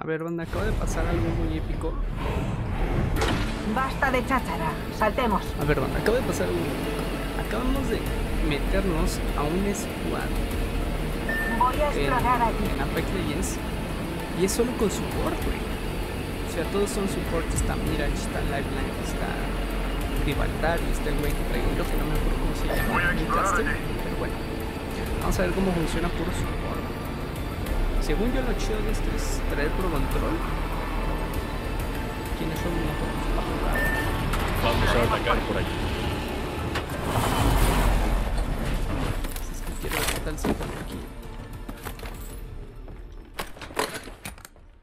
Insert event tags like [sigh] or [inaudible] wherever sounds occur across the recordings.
A ver, banda, acaba de pasar algo muy épico. Basta de cháchara. Saltemos. A ver, banda, acaba de pasar algo muy épico. Acabamos de meternos a un squad Voy a en, explorar allí. en Apex Legends y es solo con support, güey. O sea, todos son support. Está Mirage, está Lifeline, está Gibraltar y está el güey que traigo yo, que no me acuerdo cómo se llama. Pero bueno, vamos a ver cómo funciona puro support. Según yo, lo chido de esto es traer pro control. ¿Quiénes son jugar? Vamos a atacar por. Si es que quiero ver qué tal se pone aquí.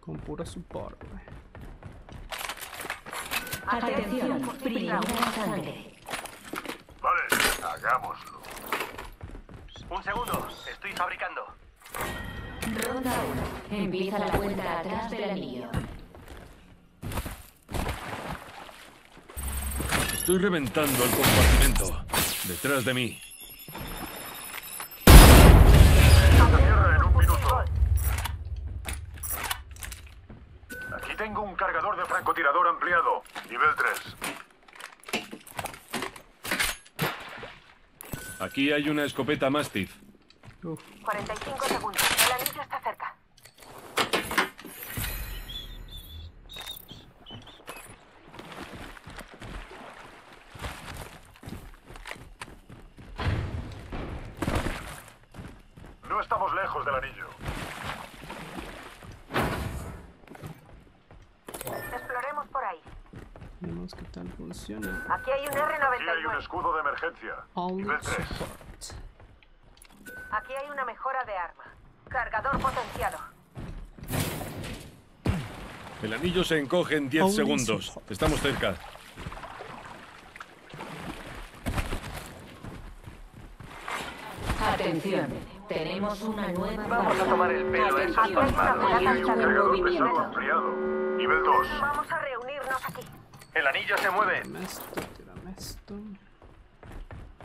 Con puro support. Atención, primera sangre. Vale, hagámoslo. Un segundo, estoy fabricando. Ronda 1. Empieza la cuenta atrás del anillo. Estoy reventando el compartimento. Detrás de mí. Cierra en un minuto. Aquí tengo un cargador de francotirador ampliado. Nivel 3. Aquí hay una escopeta Mastiff. Uf, 45 segundos. El anillo está cerca. No estamos lejos del anillo. Exploremos por ahí. veamos qué tal funciona. Aquí hay un Aquí hay un R99. escudo de emergencia. All Nivel 3. support. Aquí hay una mejora de arma. Cargador potenciado. El anillo se encoge en 10 Only segundos. support. Estamos cerca. Atención. Tenemos una nueva Vamos a tomar el pelo a esos. Nivel 2. Vamos a aquí. El anillo se mueve. Tírame esto, tírame esto.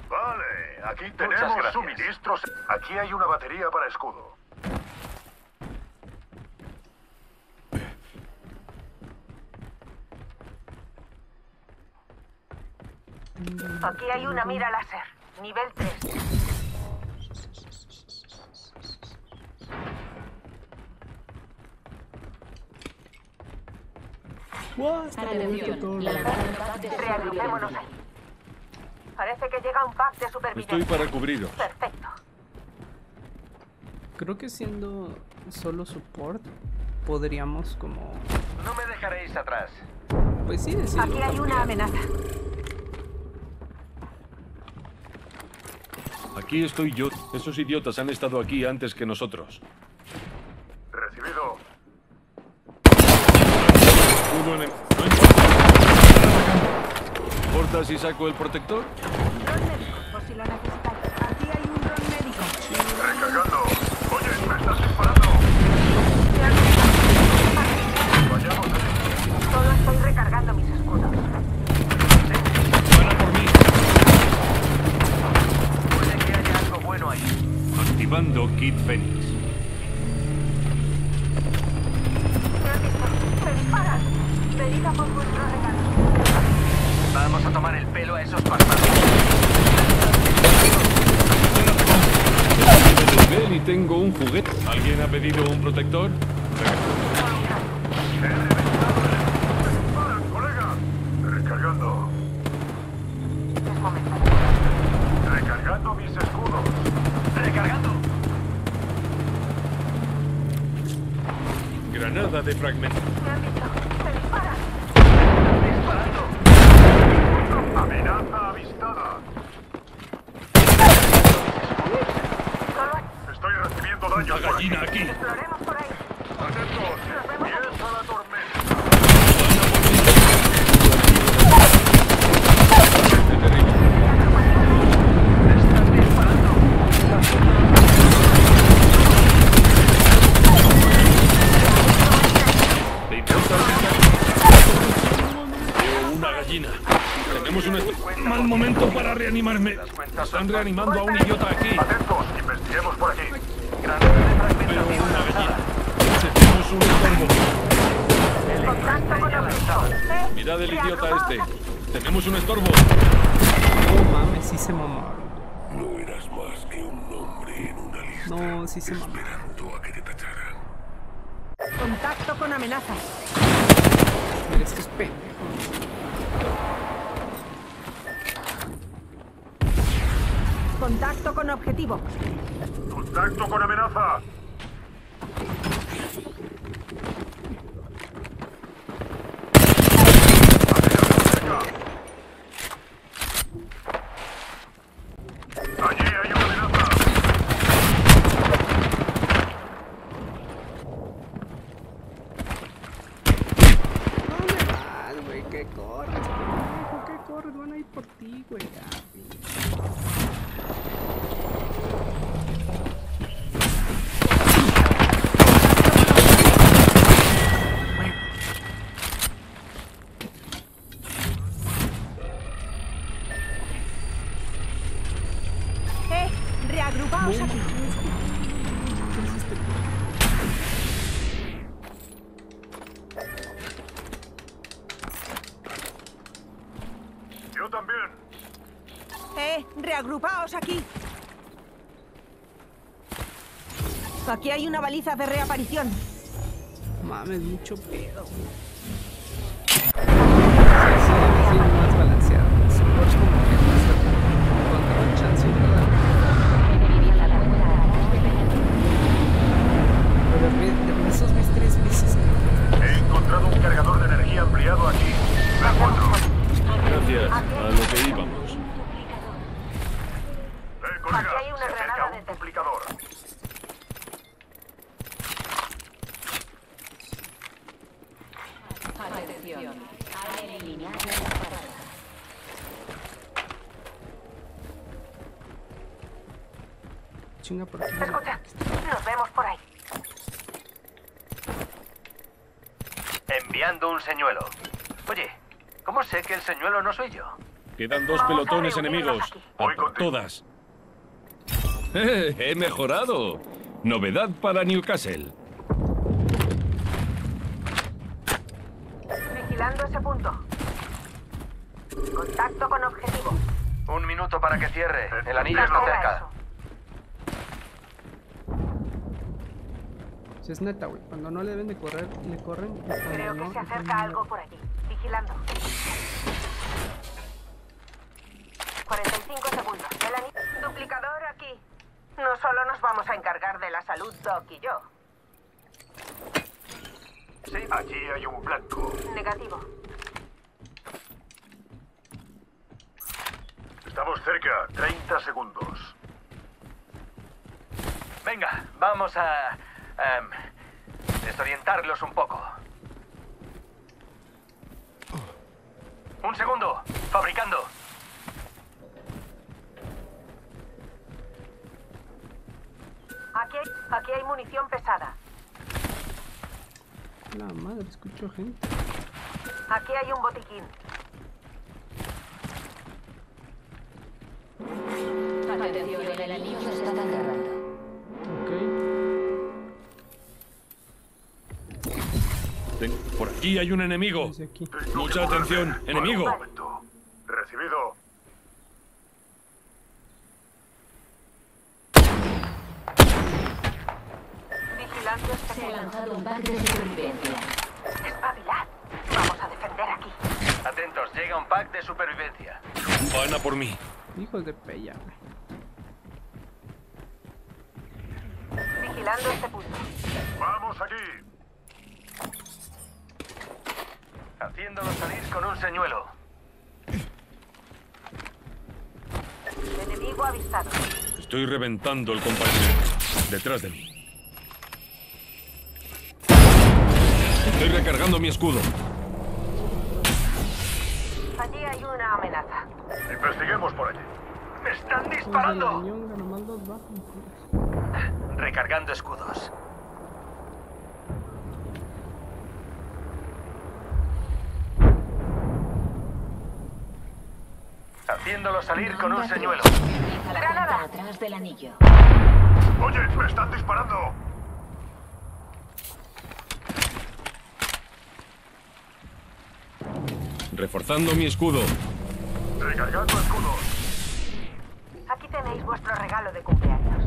Vale, aquí tenemos suministros. Aquí hay una batería para escudo. Aquí hay una mira láser. Nivel 3. Atención. Reagrupémonos ahí. Parece que llega un pack de Estoy supervivencia. para cubriros. Perfecto. Creo que siendo solo support podríamos como... No me dejaréis atrás. Pues sí, decirlo. Aquí hay una amenaza. Aquí estoy yo. Esos idiotas han estado aquí antes que nosotros. El- No importa. ¿Importa si saco el protector? Dron médico, por si lo. Aquí hay un dron médico. Recargando. Oye, me estás disparando. Vayamos allí. Solo estoy recargando mis escudos. Van a por mí. Puede que haya algo bueno ahí. Activando Kit Phoenix. Me han visto. Me disparan. Vuestro. Vamos a tomar el pelo a esos pasmados. Ven y tengo un juguete. ¿Alguien ha pedido un protector? He reventado el escudo. ¡Disparan, colega! Recargando. Es momento. Recargando mis escudos. Recargando. Granada de fragmento. Me han visto. Me disparan. Disparando. Amenaza avistada. Solo Estoy recibiendo aquí. gallina aquí. exploremos por ahí. Atentos. Piensa la tormenta. Estás disparando. ¿Te importa Veo una gallina. Tenemos un mal momento para reanimarme. Están reanimando a un idiota aquí. Atentos. Investiguemos por aquí. Granada de Veo fragmentación una lanzada. gallina. Tenemos un estorbo. Contacto con objetivo. Eh, Mirad el idiota este. Tenemos un estorbo. No mames, sí se mamó. No eras más que un nombre en una lista. No, sí se mamó. Esperando a que te tacharan. Contacto con amenaza. Mira estos pendejos. Contacto con objetivo. ¡Contacto con amenaza! Allí hay una amenaza. ¿Dónde vas, güey? ¿Qué corres, pendejo? ¿Qué corres? Van a ir por ti, güey. Ya, pinche. Eh, reagrupaos aquí. Yo también. Eh, reagrupaos aquí. Aquí hay una baliza de reaparición. Mames, mucho pedo, güey. Sí, sí, sí, más balanceado. Support como que más contra chance, ¿verdad? Empieza la cuenta atrás de la niña. Pero ve- de esos ves tres veces. He encontrado un cargador de energía ampliado aquí. Me encuentro. Gracias. A lo que íbamos. Eh, colega, Aquí hay una se acerca granada de un duplicador. Atención. Ha eliminado la parada. Chinga por aquí. Escucha, nos vemos por ahí. Enviando un señuelo. Oye, ¿cómo sé que el señuelo no soy yo? Quedan dos Vamos pelotones enemigos. Voy por todas. Eh, [laughs] he mejorado. Novedad para Newcastle. Vigilando ese punto. Contacto con objetivo. Un minuto para que cierre. El anillo está cerca. eso. Si es neta, güey. Cuando no le deben de correr, le corren. Creo no, que se acerca no. algo por allí. Vigilando. 45 segundos. El Duplicador aquí. No solo nos vamos a encargar de la salud, Doc y yo. Sí, allí hay un blanco. Negativo. Estamos cerca. 30 segundos. Venga, vamos a... em, desorientarlos un poco. Un segundo. Fabricando. Aquí hay, aquí hay munición pesada. La madre, escucho gente. Aquí hay un botiquín. Atención, el anillo se está. Aquí hay un enemigo. Mucha atención, enemigo. Recibido. Vigilando este Se ha lanzado un pack de supervivencia. Espabilad. Vamos a defender aquí. Atentos, llega un pack de supervivencia. Van a por mí. Hijos de pella. Vigilando este punto. Vamos aquí. Haciéndolo salir con un señuelo. Enemigo avistado. Estoy reventando el compañero. Detrás de mí. Estoy recargando mi escudo. Allí hay una amenaza. Investiguemos por allí. ¡Me están disparando! Recargando escudos. Haciéndolo salir con un señuelo. Granada. atrás del anillo. Oye, me están disparando. Reforzando mi escudo. Recargando escudos. Aquí tenéis vuestro regalo de cumpleaños.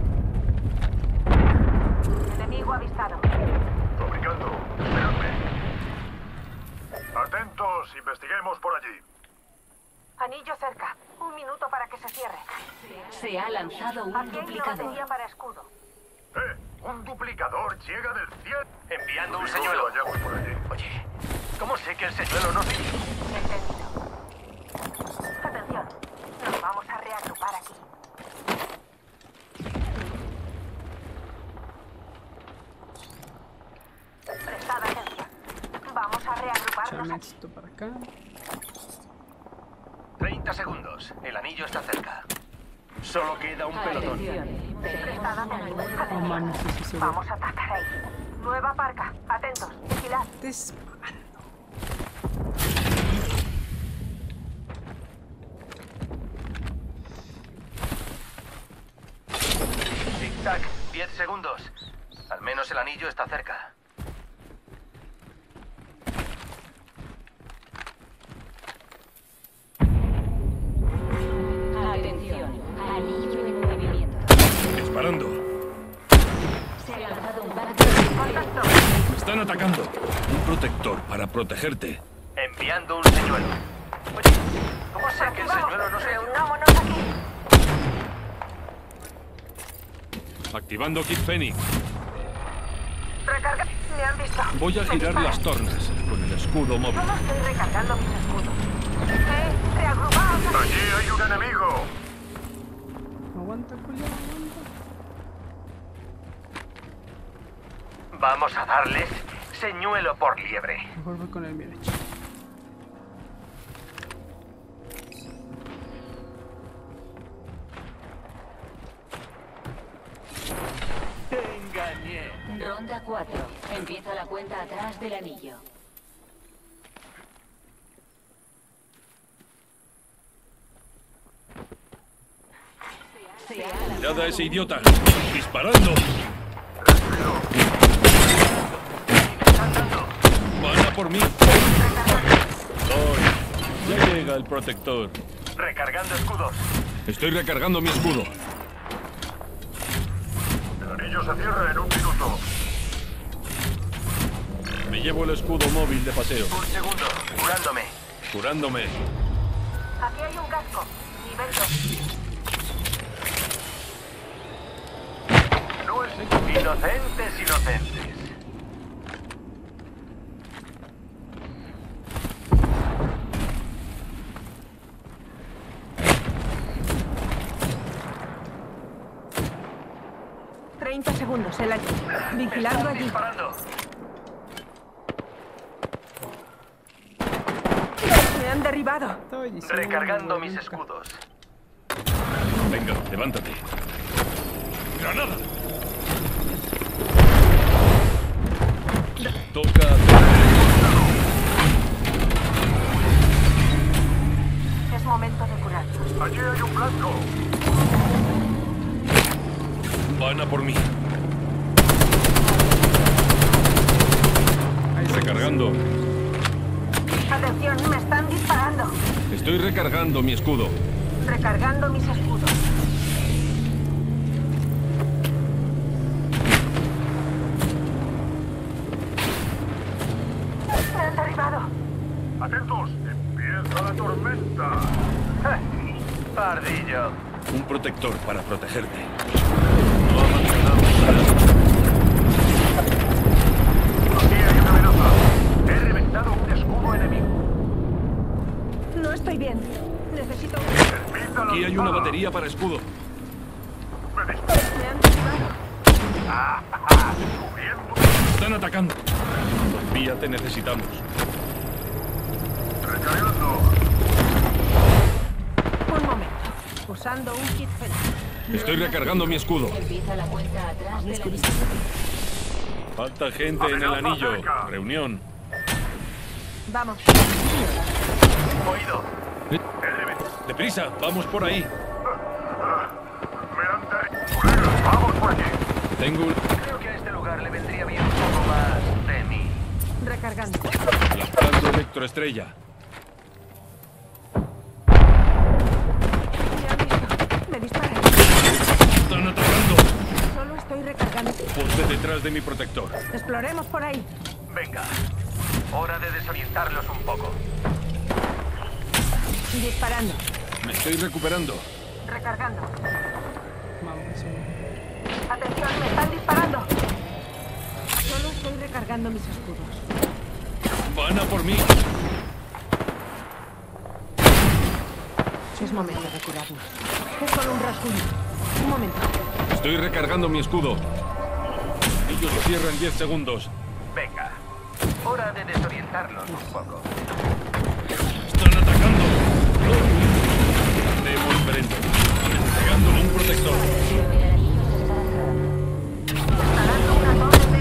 Enemigo avistado. Fabricando. Esperadme. Atentos, investiguemos por allí. Anillo cerca. Un minuto para que se cierre. Se ha lanzado un Aquí hay una duplicador. batería para escudo. ¡Eh! ¡Un duplicador llega del cielo! Enviando un señuelo. vayamos por allí. Oye, ¿cómo sé que el señuelo no sirve? Entendido. Atención. Nos vamos a reagrupar aquí. Prestad atención. Vamos a reagruparnos aquí. esto para acá. 30 segundos. El anillo está cerca. Solo queda un pelotón. Vamos a atacar ahí. Nueva parca. Atentos. Vigilad. Tic-tac. 10 segundos. Al menos el anillo está cerca. Están atacando. Un protector para protegerte. Enviando un señuelo. Oye, ¿cómo sé que el señuelo no sirve? Reunámonos aquí. Activando Kit Phoenix. Recarga. Me han visto. Voy a Me girar disparan. las tornas con el escudo móvil. Solo estoy recargando mis escudos. ¡Eh! ¡Reagrupaos! ¡Allí hay un enemigo! Aguanta, culiao, Vamos a darles señuelo por liebre. Mejor voy con el bien hecho. Te engañé. Ronda 4. Empieza la cuenta atrás del anillo. Se ha lanzado Mirad a ese idiota. Disparando. Me están dando. Por mí. Voy. Ya llega el protector. Recargando escudos. Estoy recargando mi escudo. El anillo se cierra en un minuto. Me llevo el escudo móvil de paseo. Un segundo. Curándome. Curándome. Aquí hay un casco. Nivel 2. No es inocentes, inocentes. Treinta segundos, el allí. Vigilando Están allí. disparando. Me han derribado. Recargando mis escudos. Venga, levántate. ¡Granada! Toca. Es momento de curarnos. Allí hay un blanco. Van a por mí. Ahí está. Recargando. Atención, me están disparando. Estoy recargando mi escudo. Recargando mis escudos. Me han derribado. Atentos, empieza la tormenta. [laughs] Pardillo. Un protector para protegerte. Aquí hay una amenaza. He reventado un escudo enemigo. No estoy bien. Necesito... Aquí hay una batería para escudo. Están atacando. Todavía te necesitamos. Recargando. Un momento. Usando un kit Phoenix. Estoy recargando mi escudo. Empieza la cuenta atrás del anillo. Falta gente en el anillo. Reunión. Vamos. Oído. ¡Deprisa! ¡Vamos por ahí! ¡Vamos por aquí! Tengo un... Creo que a este lugar le vendría bien un poco más de mí. Recargando. Lanzando electroestrella. ¡Me disparan! ¡Están atacando! Solo estoy recargando. Ponte detrás de mi protector. Exploremos por ahí. Venga. Hora de desorientarlos un poco. Disparando. Me estoy recuperando. Recargando. Vamos, Atención, me están disparando. Solo estoy recargando mis escudos. Van a por mí. Es momento de curarnos. Es solo un rasguño. Un momento. Estoy recargando mi escudo. Ellos lo cierran 10 segundos. Venga. Hora de desorientarlos un poco. Me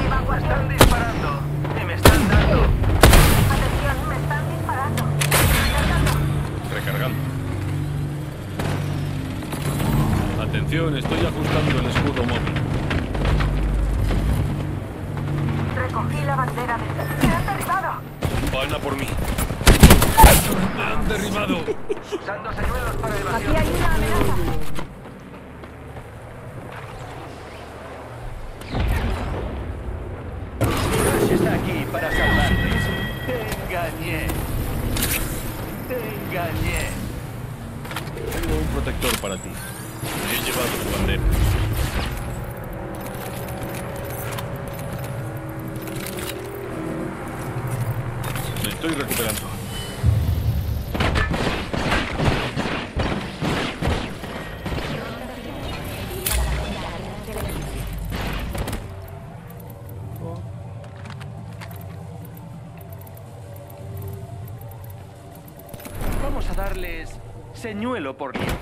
evacuación. están disparando. Me están dando. Atención, me están disparando. Recargando. Atención, estoy ajustando el escudo móvil. Recogí la bandera de... ¡Me han derribado! Van a por mí. ¡Me [laughs] han derribado! Usando señuelos para Aquí evasión. hay una amenaza. Rush está aquí para salvarte. Te engañé. Te engañé. Tengo un protector para ti. He llevado tu bandera. Me estoy recuperando. Darles señuelo por liebre.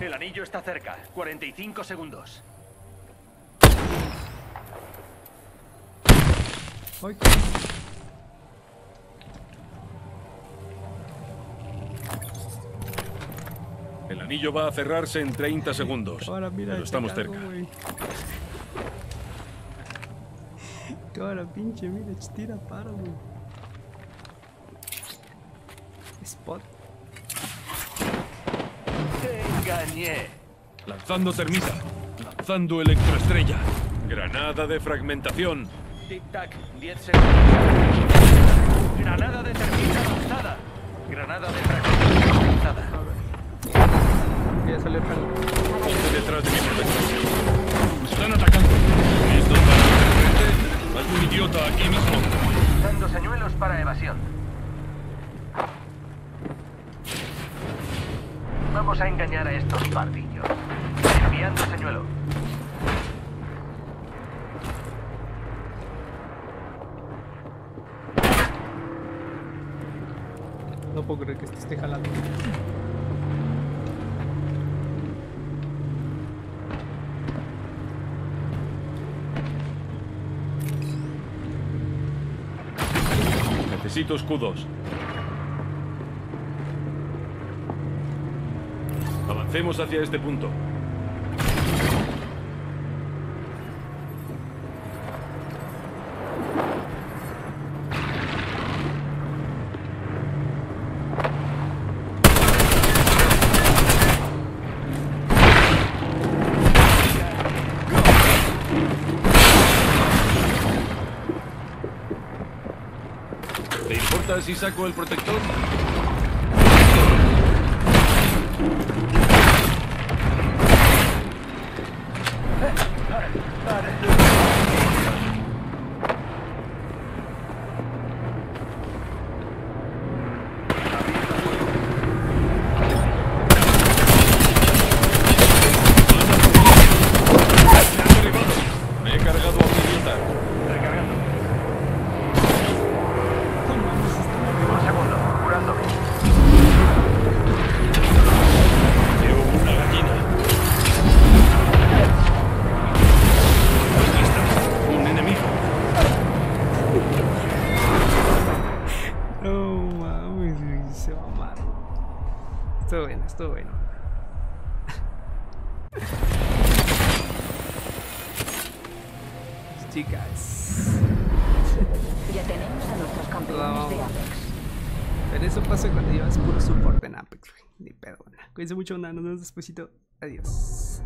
El anillo está cerca. 45 segundos. Ay, El anillo va a cerrarse en 30 segundos. Ahora mira, Pero estamos te cago, cerca. Ahora pinche, mira, tira para, güey. Spot. Engañé. Lanzando termita. Lanzando electroestrella. Granada de fragmentación. Tic-tac, 10 segundos. Granada de termita lanzada. Granada de fragmentación lanzada. Ya pelo. Ponte detrás de mi protector. Me están atacando. ¿Listos para frente? Algún idiota aquí mismo. Usando señuelos para evasión. Vamos a engañar a estos pardillos. Enviando señuelo. No puedo creer que este esté jalando. Necesito escudos. Avancemos hacia este punto. ¿Te importa si saco el protector? Estuvo bueno. [laughs] Chicas. Ya tenemos a nuestros campeones de Apex. Pero eso pasa cuando llevas puro support en Apex, güey. Ni pedo, Cuídense mucho, nada, nos vemos despuesito. Adiós.